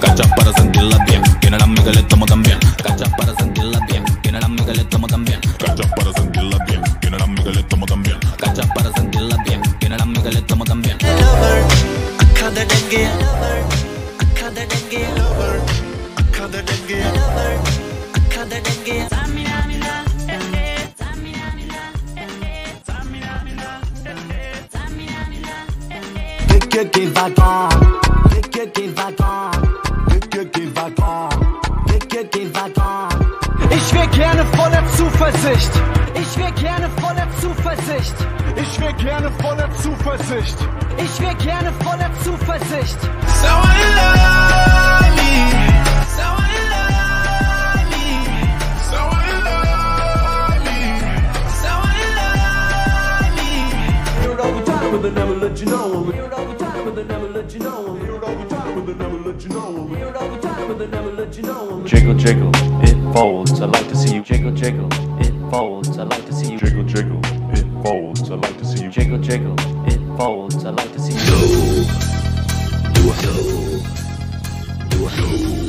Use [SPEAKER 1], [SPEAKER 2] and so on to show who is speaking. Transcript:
[SPEAKER 1] Cachas para sentir la bien. Tiene la amiga le tomo también. Cachas para sentir la bien. Tiene la amiga le tomo también. Cachas para sentir la bien. Tiene la amiga le tomo también. Cachas para sentir la bien. Tiene la amiga le tomo también.
[SPEAKER 2] que t'es que t'es vacant. mit Waggon.
[SPEAKER 3] Ich wär gerne voller Zuversicht. Ich
[SPEAKER 2] wär
[SPEAKER 3] gerne voller
[SPEAKER 2] Zuversicht. Ich wär gerne voller Zuversicht. Ich wär gerne voller Zuversicht.
[SPEAKER 1] So I love me. So I
[SPEAKER 4] love me. So I love me. So I love me.
[SPEAKER 3] You're over time with the never let you know. You're over time with the never let you know. You're over time with the never let you know. Jiggle, jiggle, it folds. I like to see you jiggle, jiggle, it folds. I like to see you jiggle, jiggle, it folds. I like to see you jiggle, jiggle, it folds. I like to see you. No, Do no, no.